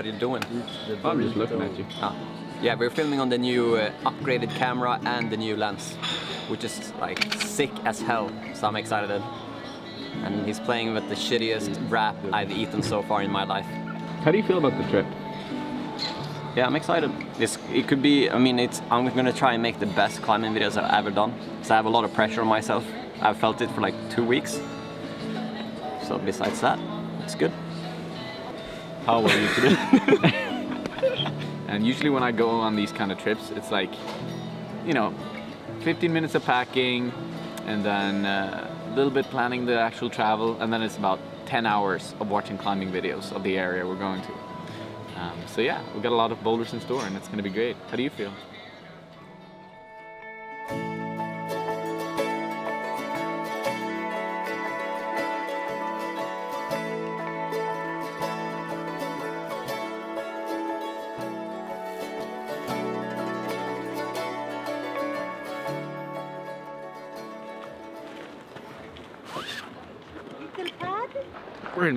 what are you doing? I'm just looking at you. Ah. Yeah, we're filming on the new uh, upgraded camera and the new lens, which is like sick as hell. So I'm excited. And he's playing with the shittiest rap I've eaten so far in my life. How do you feel about the trip? Yeah, I'm excited. This it could be. I mean, it's. I'm gonna try and make the best climbing videos I've ever done. So I have a lot of pressure on myself. I've felt it for like two weeks. So besides that, it's good. How are you today? and usually when I go on these kind of trips, it's like, you know, 15 minutes of packing, and then uh, a little bit planning the actual travel, and then it's about 10 hours of watching climbing videos of the area we're going to. Um, so yeah, we've got a lot of boulders in store and it's going to be great. How do you feel?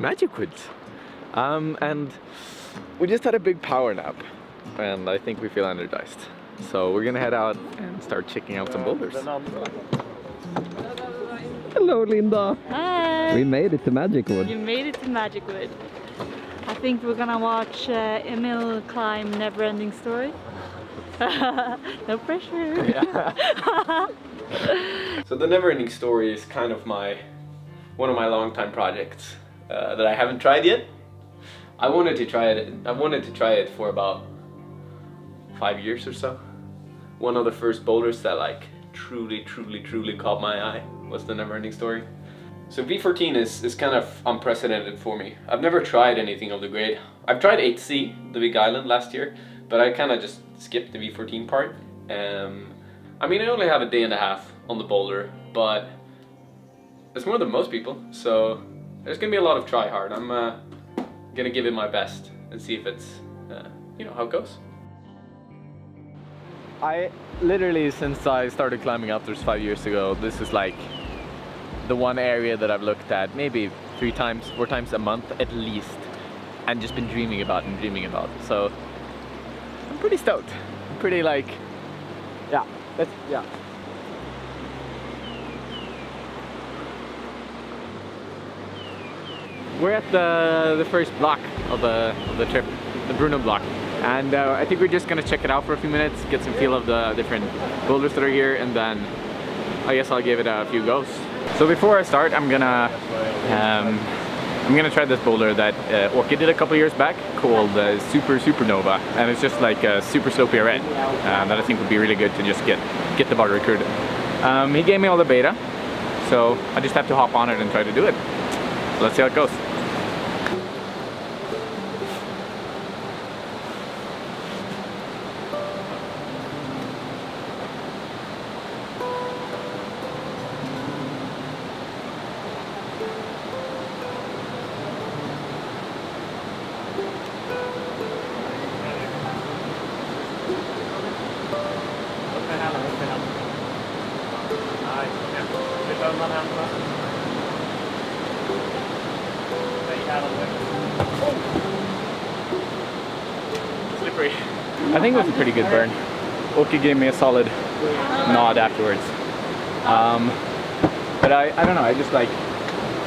Magic Woods. Um, and we just had a big power nap and I think we feel energized. So we're gonna head out and start checking out some boulders. Hello Linda! Hi! We made it to Magic Wood. You made it to Magic Wood. I think we're gonna watch uh, Emil climb Neverending Story. no pressure. Yeah. so the Neverending Story is kind of my one of my long-time projects uh, that I haven't tried yet. I wanted to try it. I wanted to try it for about five years or so. One of the first boulders that like truly, truly, truly caught my eye was the Neverending Story. So V14 is, is kind of unprecedented for me. I've never tried anything of the grade. I've tried 8C, the Big Island, last year, but I kind of just skipped the V14 part. Um, I mean, I only have a day and a half on the boulder, but it's more than most people, so there's gonna be a lot of try hard. I'm uh, gonna give it my best and see if it's, uh, you know, how it goes. I literally, since I started climbing outdoors five years ago, this is like the one area that I've looked at maybe three times, four times a month at least, and just been dreaming about and dreaming about. So I'm pretty stoked. I'm pretty like, yeah, that's, yeah. We're at the, the first block of the, of the trip, the Bruno block. And uh, I think we're just gonna check it out for a few minutes, get some feel of the different boulders that are here, and then I guess I'll give it a few goes. So before I start, I'm gonna um, I'm gonna try this boulder that uh, Orchid did a couple years back called uh, Super Supernova, and it's just like a super slopey red uh, that I think would be really good to just get get the bar recruited. Um, he gave me all the beta, so I just have to hop on it and try to do it. Let's see how it goes. Think it was a pretty good burn. Oki gave me a solid nod afterwards. Um, but I, I don't know, I just like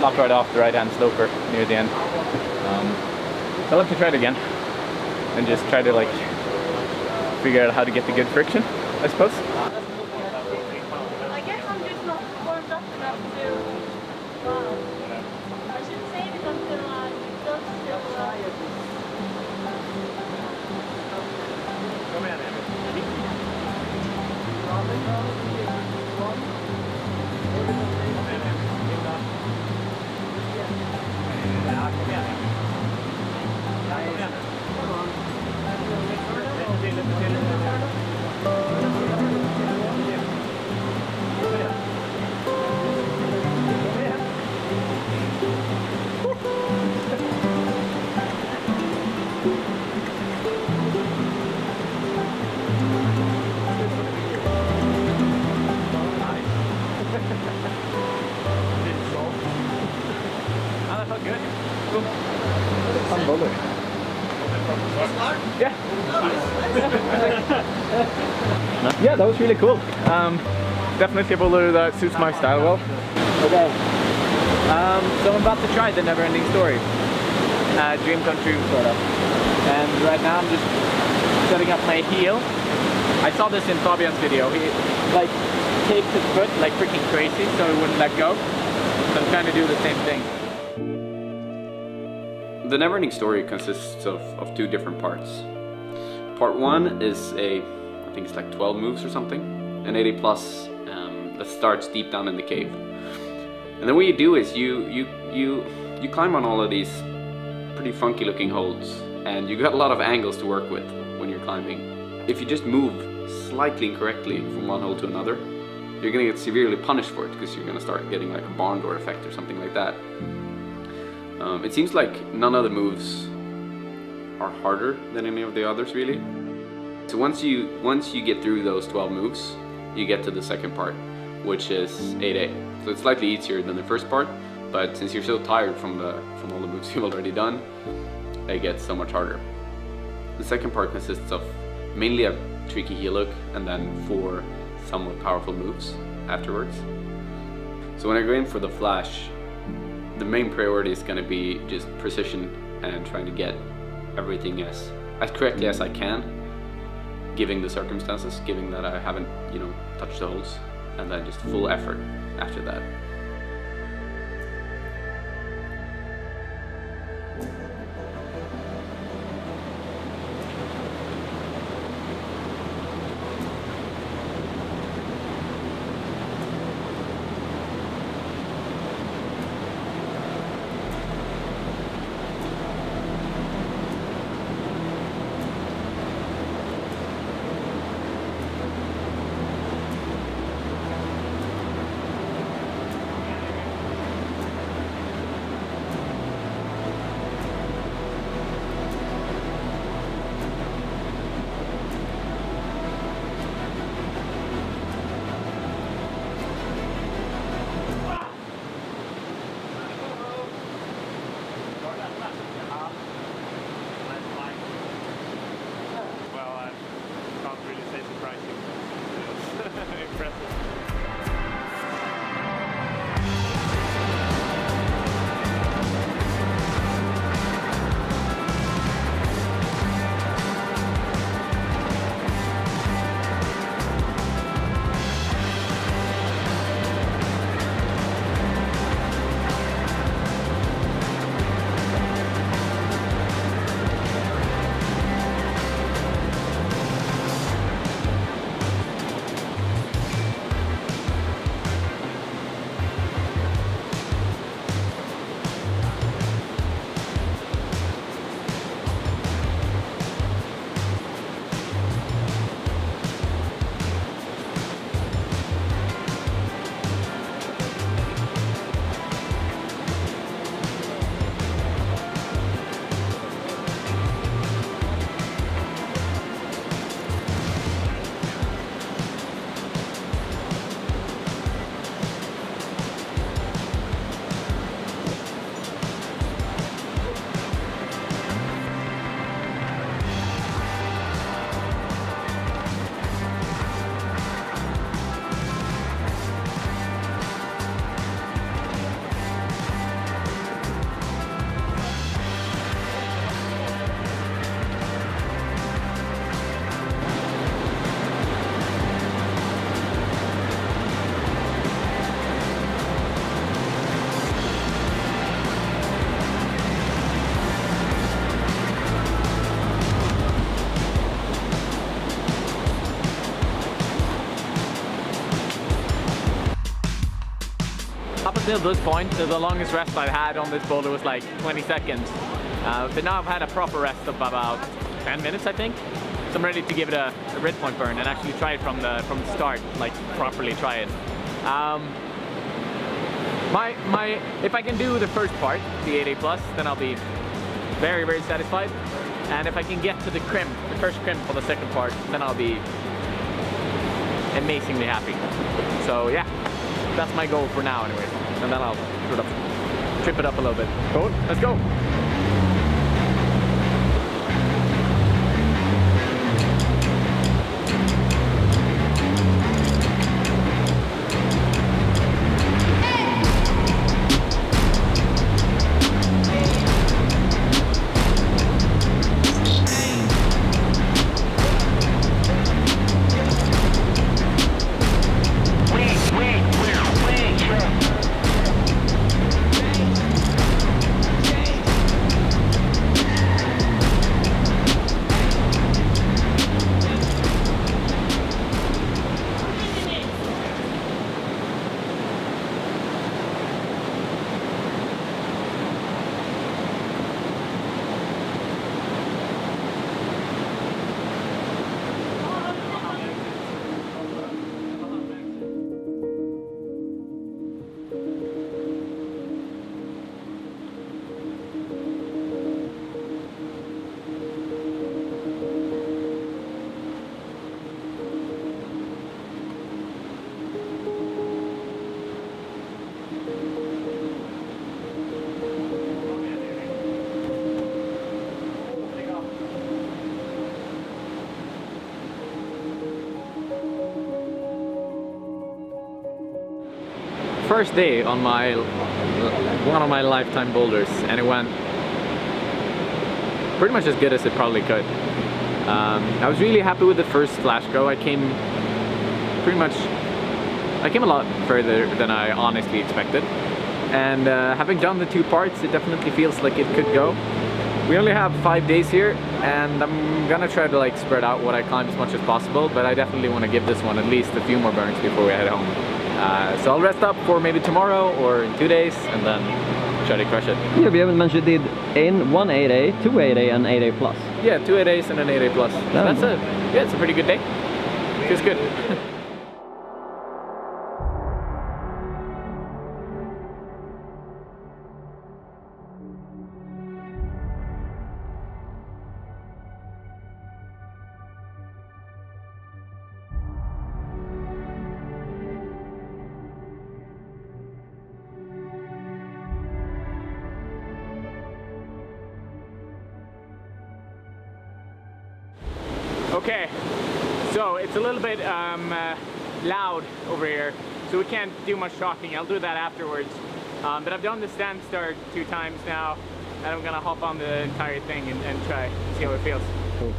locked right off the right hand sloper near the end. Um, I'll have to try it again and just try to like figure out how to get the good friction, I suppose. Gracias. Really cool. Um, definitely a boulder that suits my style well. Okay. Um, so I'm about to try the Never-Ending Story. Uh, dream come true, sort of. And right now I'm just setting up my heel. I saw this in Fabian's video. He like taped his foot like freaking crazy so he wouldn't let go. So I'm trying to do the same thing. The Neverending Story consists of, of two different parts. Part one is a, I think it's like 12 moves or something, an 8A plus um, that starts deep down in the cave. And then what you do is you you you you climb on all of these pretty funky looking holds, and you got a lot of angles to work with when you're climbing. If you just move slightly incorrectly from one hole to another, you're gonna get severely punished for it because you're gonna start getting like a barn door effect or something like that. Um, it seems like none of the moves are harder than any of the others really. So once you once you get through those 12 moves, you get to the second part, which is 8A. So it's slightly easier than the first part, but since you're so tired from the from all the moves you've already done, it gets so much harder. The second part consists of mainly a tricky heel hook and then four somewhat powerful moves afterwards. So when I go in for the flash, the main priority is going to be just precision and trying to get everything as as correctly as I can, given the circumstances, given that I haven't, you know, touched the holes, and then just full effort after that. Until this point, the longest rest I've had on this boulder was like 20 seconds. Uh, but now I've had a proper rest of about 10 minutes, I think. So I'm ready to give it a, a red point burn and actually try it from the from the start, like properly try it. Um, my my if I can do the first part, the 8A plus, then I'll be very very satisfied. And if I can get to the crimp, the first crimp for the second part, then I'll be amazingly happy. So yeah, that's my goal for now anyways. And then I'll sort of trip it up a little bit. Cool, let's go. First day on my one of my lifetime boulders and it went pretty much as good as it probably could. Um, I was really happy with the first flash go. I came pretty much, I came a lot further than I honestly expected. And uh, having done the two parts, it definitely feels like it could go. We only have five days here and I'm gonna try to like spread out what I climb as much as possible, but I definitely want to give this one at least a few more burns before we head home. Uh, so I'll rest up for maybe tomorrow or in two days and then try to crush it. Yeah, we haven't mentioned did in one 8A, two 8A and 8A plus. Yeah, two 8As and an 8A plus. Damn. that's a, yeah, it's a pretty good day. Feels good. it's a little bit um, uh, loud over here, so we can't do much talking. I'll do that afterwards. Um, but I've done the stand start two times now, and I'm gonna hop on the entire thing and, and try, see how it feels. Cool.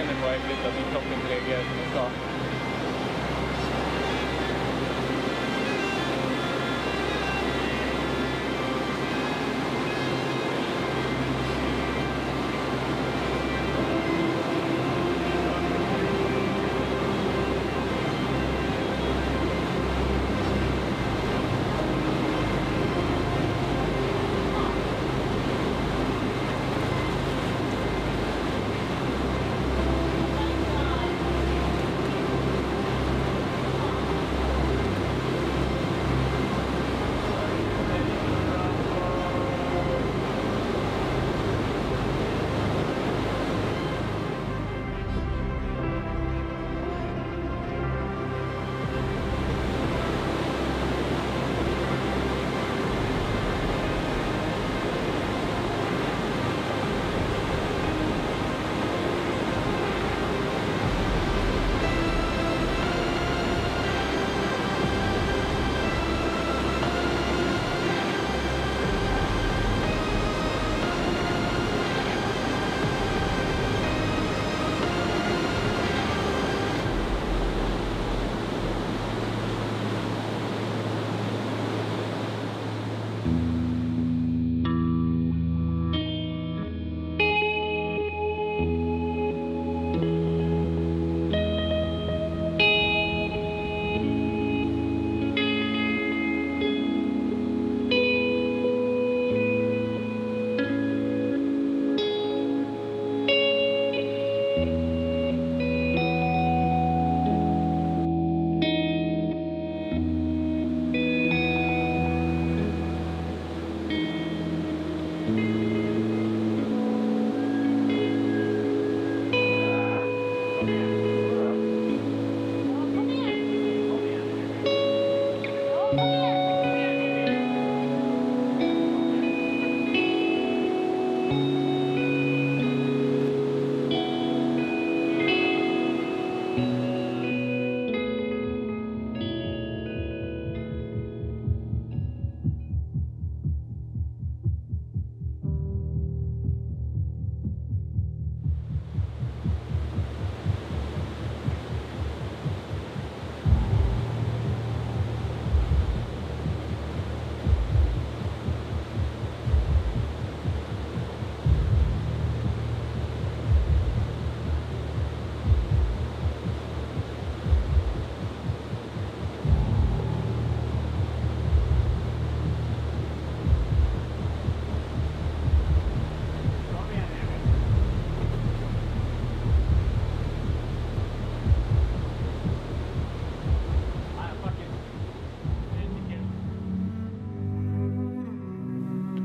känner bara jag att min kropp inte reagerar som den ska.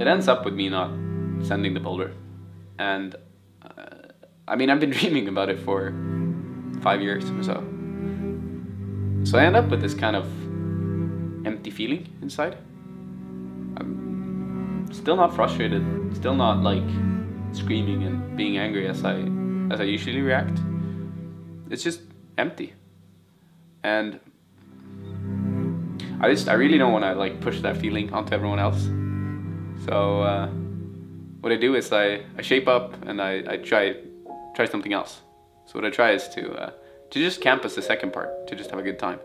It ends up with me not sending the boulder. And uh, I mean, I've been dreaming about it for five years or so. So I end up with this kind of empty feeling inside. I'm still not frustrated, still not like screaming and being angry as I as I usually react. It's just empty. And I just I really don't want to like push that feeling onto everyone else. So uh, what I do is I, I shape up and I, I try try something else. So what I try is to uh, to just camp as the second part, to just have a good time.